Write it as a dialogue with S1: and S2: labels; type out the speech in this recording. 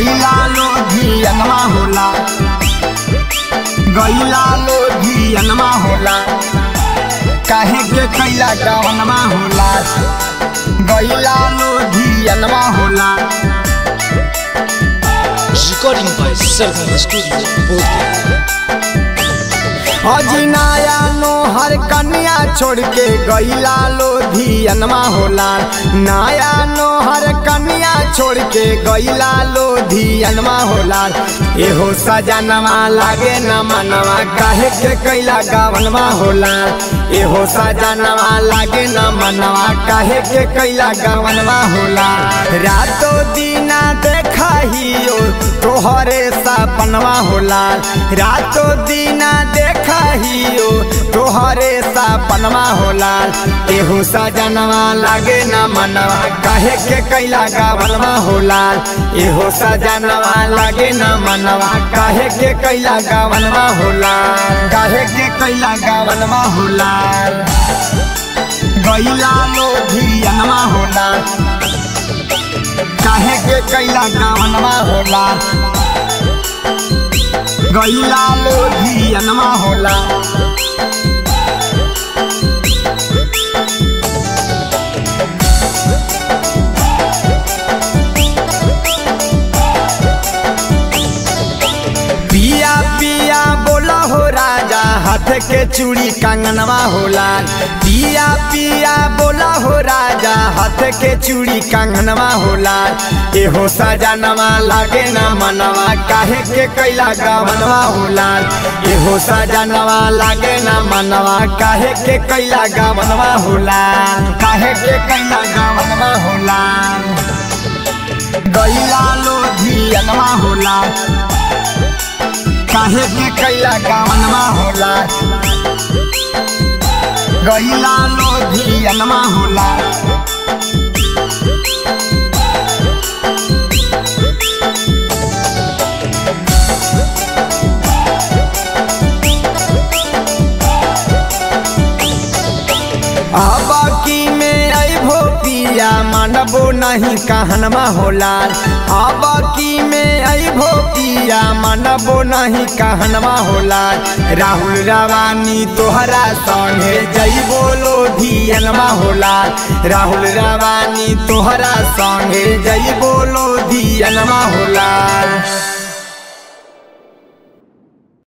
S1: गैला लोधियनमा होला। गैला लोधियनमा होला। काहे के कैला गवनमा होला। गैला लोधियनमा होला।
S2: Recording by Sargama Studio, Bodhgaya.
S1: अजी नया नोहर कन्या छोड़ के गैला लोधियनमा होला नया नोहर कन्या छोड़ के गैला लोधियनमा होला एहो सजनवा लागे न मनवा, काहे के कैला गावनवा होला एहो सजनवा लागे न मनवा, काहे के कैला गावनवा होला रातो दीना देखाहियो तोहरे सपनवा होला रातो दीना देखाहियो तोहरे सपनवा होला एहू सजनवा लागे न मनवा, कहे के कैला गावनवा होला एहो सजनवा लागे न मनवा, कहे के कैला गावनवा होला कहे के कैला गावनवा होला गैला लोधियनमा होला काहे के कैला गावनवा होला? गैला लोधियनमा होला। हो हाथ के चूड़ी कंगनवा होला। पिया पिया बोला हो राजा के चूड़ी कंगनवा होला। एहो सजनवा लागे न मनवा, काहे के कैला गावनवा होला। एहो सजनवा लागे न मनवा, काहे के कैला गावनवा होला। काहे के कैला गावनवा होला। गैला लोधियनवा होला। काहे के कैला गावनवा होला। गैला लोधियनमा होला। आबाकी में अबो पिया मानबो नहीं कहनवा होला आबाकी में अबो पिया मानबो नहीं कहनवा होला राहुल रावानी तोहरा संगे जइबो लोधियनवा होला राहुल रावानी तोहरा संगे जइबो लोधियनवा होला